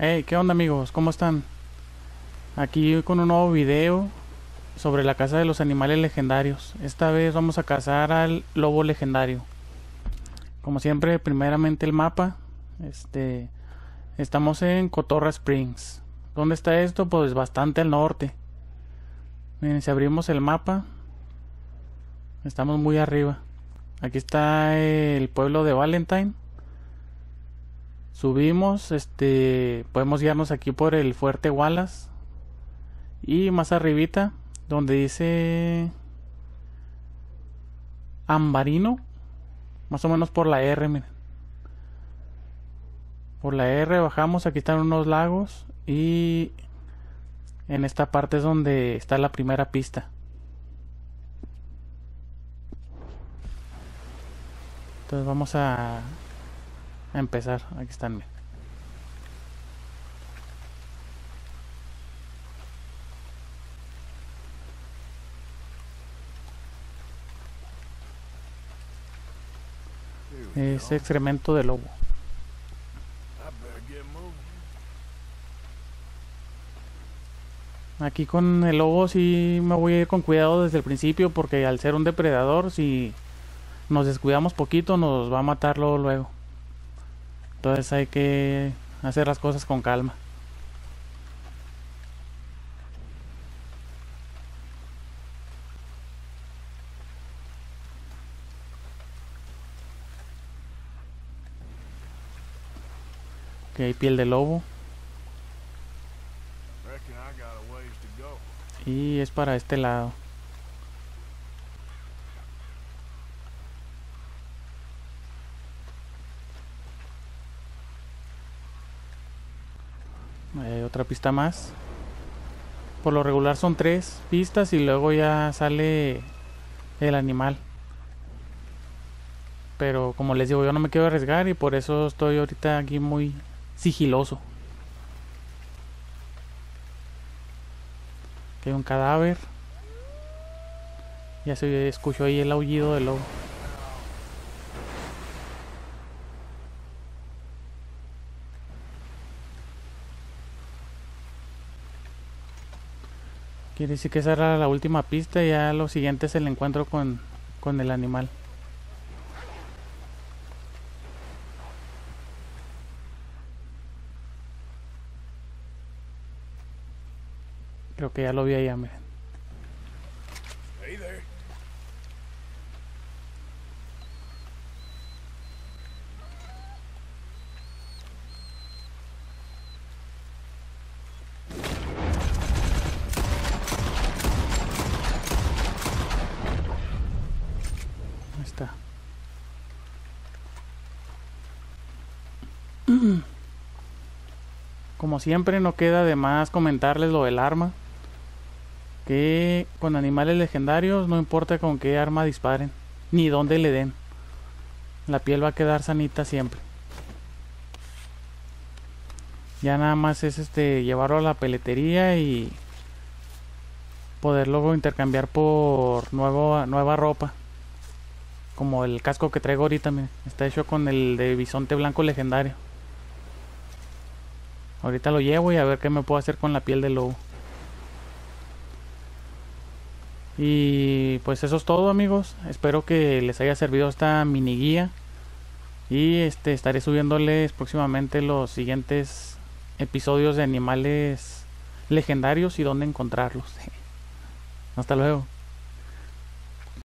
Hey, ¿qué onda amigos? ¿Cómo están? Aquí con un nuevo video sobre la casa de los animales legendarios. Esta vez vamos a cazar al lobo legendario. Como siempre, primeramente el mapa. Este, estamos en Cotorra Springs. ¿Dónde está esto? Pues bastante al norte. Miren, si abrimos el mapa, estamos muy arriba. Aquí está el pueblo de Valentine. Subimos, este, podemos guiarnos aquí por el fuerte Wallace. Y más arribita, donde dice Ambarino, más o menos por la R, miren. Por la R bajamos, aquí están unos lagos y en esta parte es donde está la primera pista. Entonces vamos a, empezar. Aquí están. Es excremento de lobo. Aquí con el lobo sí me voy a ir con cuidado desde el principio porque al ser un depredador si nos descuidamos poquito nos va a matarlo luego. Entonces hay que hacer las cosas con calma. Que hay piel de lobo. Y es para este lado. Hay otra pista más. Por lo regular son tres pistas y luego ya sale el animal. Pero como les digo, yo no me quiero arriesgar y por eso estoy ahorita aquí muy sigiloso. Aquí hay un cadáver. Ya se escuchó ahí el aullido del lobo. Quiere decir que esa era la última pista y ya lo siguiente es el encuentro con, con el animal. Creo que ya lo vi allá, miren. Hey there. Ahí está. Como siempre no queda de más comentarles lo del arma. Que con animales legendarios no importa con qué arma disparen, ni dónde le den. La piel va a quedar sanita siempre. Ya nada más es este llevarlo a la peletería y poder luego intercambiar por nuevo, nueva ropa. Como el casco que traigo ahorita, está hecho con el de bisonte blanco legendario. Ahorita lo llevo y a ver qué me puedo hacer con la piel del lobo. Y pues eso es todo amigos. Espero que les haya servido esta mini guía. Y este estaré subiéndoles próximamente los siguientes episodios de animales legendarios y dónde encontrarlos. Hasta luego.